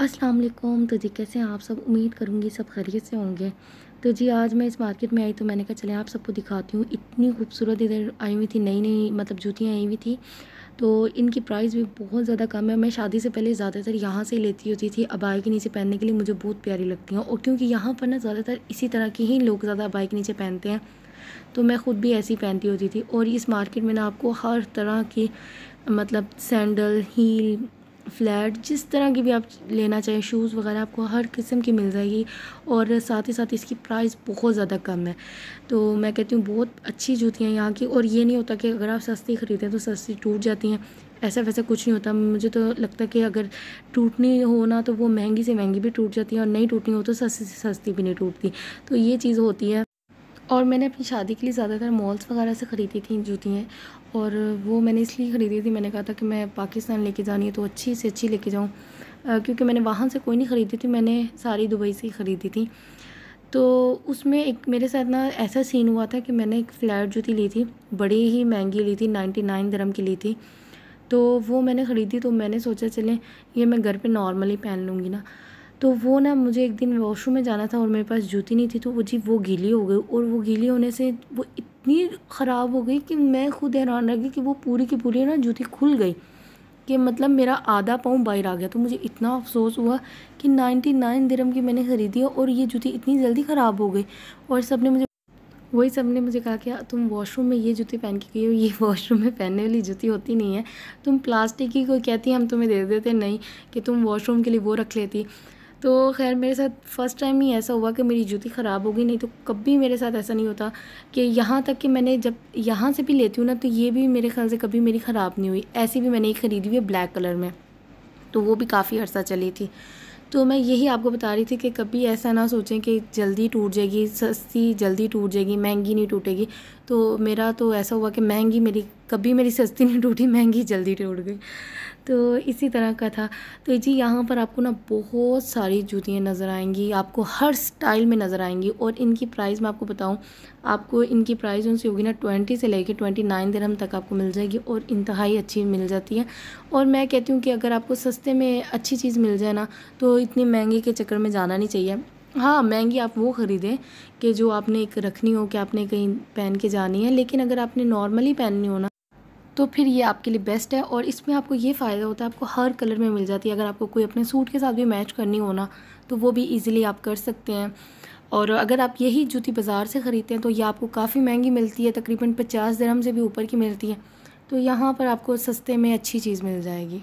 अस्सलाम वालेकुम तो जी कैसे हैं आप सब? उम्मीद करूँगी सब खैरियत से होंगे। तो जी आज मैं इस मार्केट में आई तो मैंने कहा, चले, आप सबको दिखाती हूँ। इतनी खूबसूरत इधर आई हुई थी नई नई मतलब जूतियाँ आई हुई थी। तो इनकी प्राइस भी बहुत ज़्यादा कम है। मैं शादी से पहले ज़्यादातर यहाँ से लेती होती थी अबाई के नीचे पहनने के लिए। मुझे बहुत प्यारी लगती हैं। और क्योंकि यहाँ पर ना ज़्यादातर इसी तरह के ही लोग ज़्यादा अबाई के नीचे पहनते हैं तो मैं ख़ुद भी ऐसी पहनती होती थी। और इस मार्केट में ना आपको हर तरह की मतलब सैंडल, हील फ्लैट, जिस तरह की भी आप लेना चाहें, शूज़ वगैरह, आपको हर किस्म की मिल जाएगी और साथ ही साथ इसकी प्राइस बहुत ज़्यादा कम है। तो मैं कहती हूँ, बहुत अच्छी जूतियाँ यहाँ की और ये नहीं होता कि अगर आप सस्ती ख़रीदें तो सस्ती टूट जाती हैं। ऐसा वैसा कुछ नहीं होता। मुझे तो लगता है कि अगर टूटनी हो ना तो वो महँगी से महँगी भी टूट जाती है और नहीं टूटनी हो तो सस्ती से सस्ती भी नहीं टूटती। तो ये चीज़ होती है। और मैंने अपनी शादी के लिए ज़्यादातर मॉल्स वगैरह से ख़रीदी थी जूतियाँ और वो मैंने इसलिए ख़रीदी थी, मैंने कहा था कि मैं पाकिस्तान लेके जानी है तो अच्छी से अच्छी लेके जाऊँ। क्योंकि मैंने वहाँ से कोई नहीं ख़रीदी थी, मैंने सारी दुबई से ही ख़रीदी थी। तो उसमें एक मेरे साथ ना ऐसा सीन हुआ था कि मैंने एक फ़्लैट जूती ली थी, बड़ी ही महँगी ली थी नाइन्टी नाइन दरम की ली थी। तो वो मैंने ख़रीदी तो मैंने सोचा, चलें, ये मैं घर पे नॉर्मली पहन लूँगी ना। तो वो ना मुझे एक दिन वॉशरूम में जाना था और मेरे पास जूती नहीं थी तो वो जी वो गीली हो गई और वो गीली होने से वो इतनी ख़राब हो गई कि मैं खुद हैरान रह गई कि वो पूरी की पूरी ना जूती खुल गई कि मतलब मेरा आधा पाँव बाहर आ गया। तो मुझे इतना अफसोस हुआ कि नाइन्टी नाइन दिरम की मैंने ख़रीदी और ये जूती इतनी जल्दी ख़राब हो गई और सबने मुझे वही सबने मुझे कहा कि तुम वॉशरूम में ये जूती पहन के गई हो, ये वॉशरूम में पहनने वाली जूती होती नहीं है। तुम प्लास्टिक की कोई कहती, हम तुम्हें दे देते नहीं कि तुम वॉशरूम के लिए वो रख लेती। तो खैर मेरे साथ फ़र्स्ट टाइम ही ऐसा हुआ कि मेरी जूती ख़राब हो गई, नहीं तो कभी मेरे साथ ऐसा नहीं होता कि यहाँ तक कि मैंने जब यहाँ से भी लेती हूँ ना तो ये भी मेरे ख्याल से कभी मेरी ख़राब नहीं हुई। ऐसी भी मैंने एक ख़रीदी हुई है ब्लैक कलर में तो वो भी काफ़ी अर्सा चली थी। तो मैं यही आपको बता रही थी कि कभी ऐसा ना सोचें कि जल्दी टूट जाएगी, सस्ती जल्दी टूट जाएगी, महँगी नहीं टूटेगी। तो मेरा तो ऐसा हुआ कि महँगी मेरी, कभी मेरी सस्ती नहीं टूटी, महँगी जल्दी टूट गई। तो इसी तरह का था। तो जी, यहाँ पर आपको ना बहुत सारी जूतियाँ नज़र आएँगी, आपको हर स्टाइल में नज़र आएँगी और इनकी प्राइस मैं आपको बताऊँ, आपको इनकी प्राइस उनसे होगी ना ट्वेंटी से लेके ट्वेंटी नाइन दिन तक आपको मिल जाएगी और इंतहाई अच्छी मिल जाती है। और मैं कहती हूँ कि अगर आपको सस्ते में अच्छी चीज़ मिल जाए ना तो इतनी महँगी के चक्कर में जाना नहीं चाहिए। हाँ महँगी आप वो ख़रीदें कि जो आपने एक रखनी हो कि आपने कहीं पहन के जानी है, लेकिन अगर आपने नॉर्मली पहननी हो ना तो फिर ये आपके लिए बेस्ट है और इसमें आपको ये फ़ायदा होता है, आपको हर कलर में मिल जाती है। अगर आपको कोई अपने सूट के साथ भी मैच करनी हो ना तो वो भी ईज़िली आप कर सकते हैं। और अगर आप यही जूती बाज़ार से ख़रीदते हैं तो ये आपको काफ़ी महँगी मिलती है, तकरीबन पचास दरम से भी ऊपर की मिलती है। तो यहाँ पर आपको सस्ते में अच्छी चीज़ मिल जाएगी।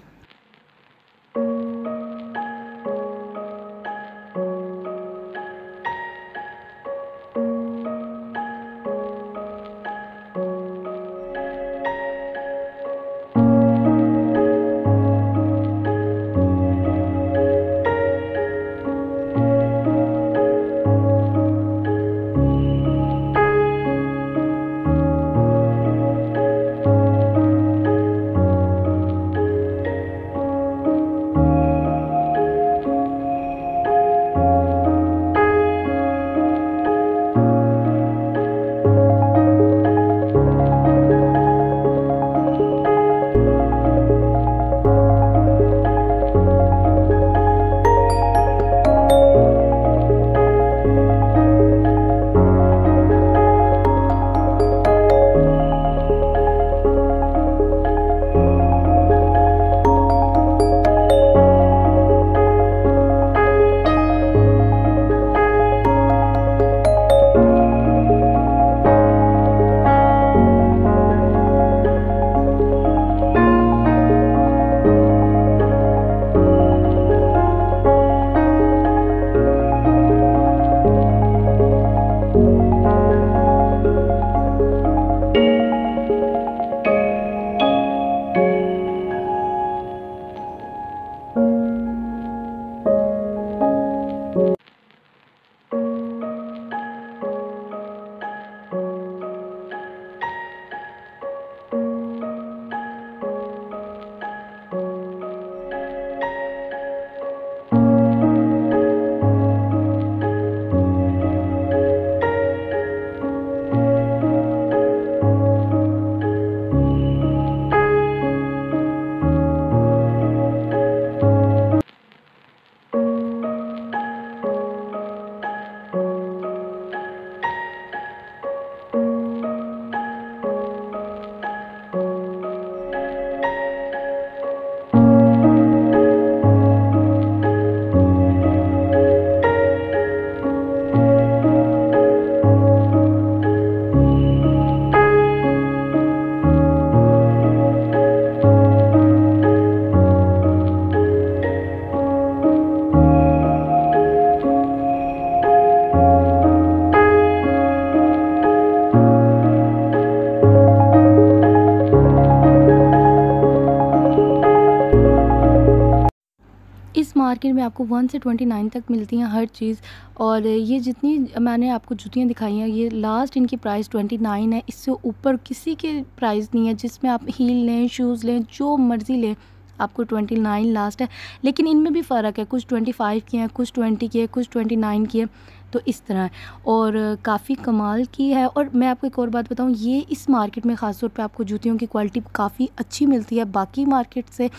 मार्केट में आपको वन से ट्वेंटी नाइन तक मिलती हैं हर चीज़। और ये जितनी मैंने आपको जूतियाँ दिखाई हैं, ये लास्ट इनकी प्राइस ट्वेंटी नाइन है। इससे ऊपर किसी के प्राइस नहीं है, जिसमें आप हील लें शूज़ लें, जो मर्ज़ी लें। आपको ट्वेंटी नाइन लास्ट है। लेकिन इनमें भी फ़र्क है, कुछ ट्वेंटी फाइव की हैं, कुछ ट्वेंटी की है, कुछ ट्वेंटी नाइन की है तो इस तरह है। और काफ़ी कमाल की है। और मैं आपको एक और बात बताऊँ, ये इस मार्केट में ख़ास तौर पे आपको जूतियों की क्वालिटी काफ़ी अच्छी मिलती है बाकी मार्केट से।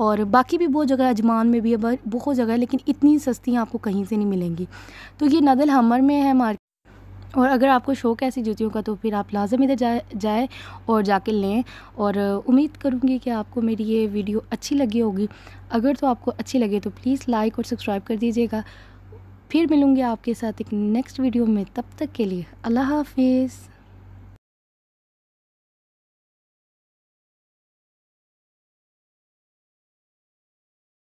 और बाकी भी बहुत जगह अजमान में भी है, बहुत जगह है, लेकिन इतनी सस्ती आपको कहीं से नहीं मिलेंगी। तो ये नदल हमर में है मार्केट और अगर आपको शौक़ है ऐसी जूतियों का तो फिर आप लाजम इधर जाए जाए और जाके लें। और उम्मीद करूँगी कि आपको मेरी ये वीडियो अच्छी लगी होगी। अगर तो आपको अच्छी लगे तो प्लीज़ लाइक और सब्सक्राइब कर दीजिएगा। फिर मिलूँगी आपके साथ एक नेक्स्ट वीडियो में, तब तक के लिए अल्लाह हाफिज़।